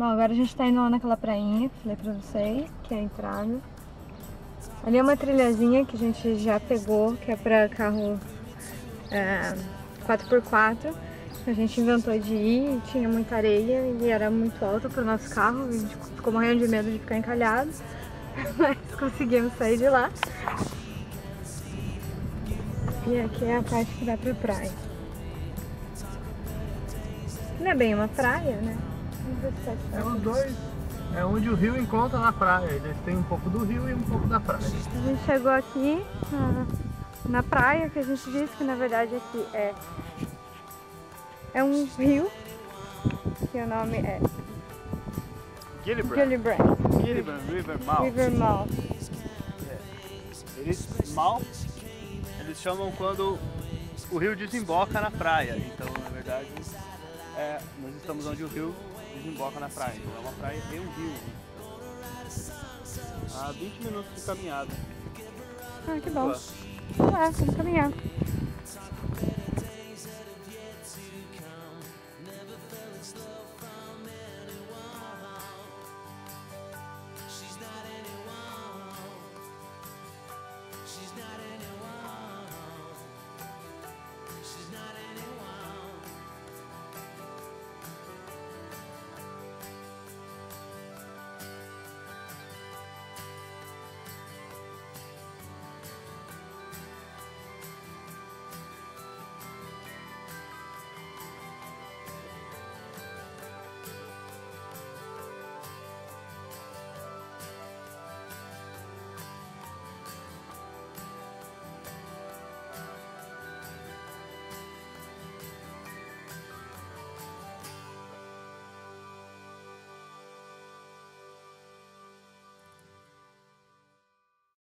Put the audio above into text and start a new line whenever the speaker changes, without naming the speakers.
Bom, agora a gente tá indo lá naquela prainha que falei pra vocês, que é a entrada. Ali é uma trilhazinha que a gente já pegou, que é pra carro é, 4x4. A gente inventou de ir, tinha muita areia e era muito alta pro nosso carro. A gente ficou morrendo de medo de ficar encalhado, mas conseguimos sair de lá. E aqui é a parte que dá pra praia. Não é bem uma praia, né?
É os dois. É onde o rio encontra na praia. Eles têm um pouco do rio e um pouco da praia.
A gente chegou aqui na, na praia, que a gente disse que na verdade aqui é, é um rio, que o nome é
Gillibrand.
Gillibrand
Gillibrand River Mouth.
River Mouth.
Eles mal eles chamam quando o rio desemboca na praia. Então, na verdade, é, nós estamos onde o rio desemboca na praia. Então é uma praia e um rio. A 20 minutos de caminhada.
Ah, que bom.
Boa.
É, vamos caminhar.